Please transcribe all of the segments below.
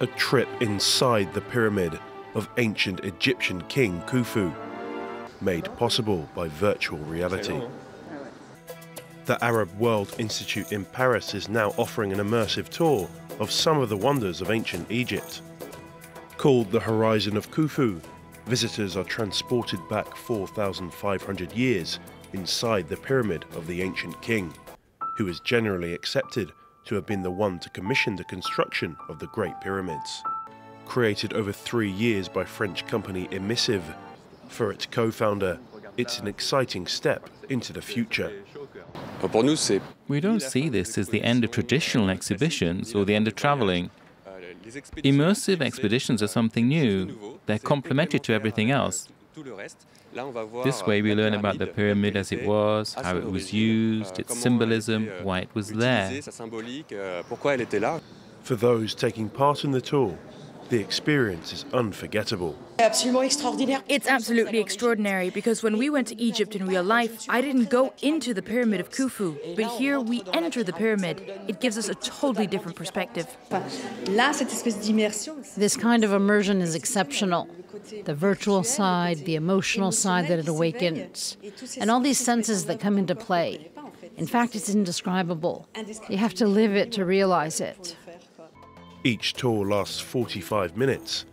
a trip inside the pyramid of ancient Egyptian king Khufu, made possible by virtual reality. The Arab World Institute in Paris is now offering an immersive tour of some of the wonders of ancient Egypt. Called the Horizon of Khufu, visitors are transported back 4,500 years inside the pyramid of the ancient king, who is generally accepted to have been the one to commission the construction of the Great Pyramids. Created over three years by French company Emissive, for its co-founder, it's an exciting step into the future. We don't see this as the end of traditional exhibitions or the end of traveling. Immersive expeditions are something new. They're complementary to everything else. This way we learn about the pyramid as it was, how it was used, its symbolism, why it was there. For those taking part in the tour, the experience is unforgettable. It's absolutely extraordinary because when we went to Egypt in real life, I didn't go into the pyramid of Khufu, but here we enter the pyramid. It gives us a totally different perspective. This kind of immersion is exceptional. The virtual side, the emotional side that it awakens, and all these senses that come into play. In fact, it's indescribable. You have to live it to realize it. Each tour lasts 45 minutes,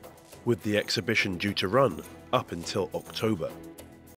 with the exhibition due to run up until October.